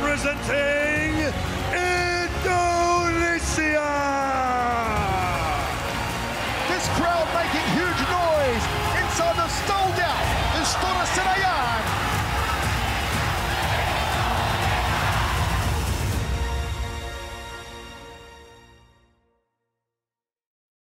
representing Indonesia. This crowd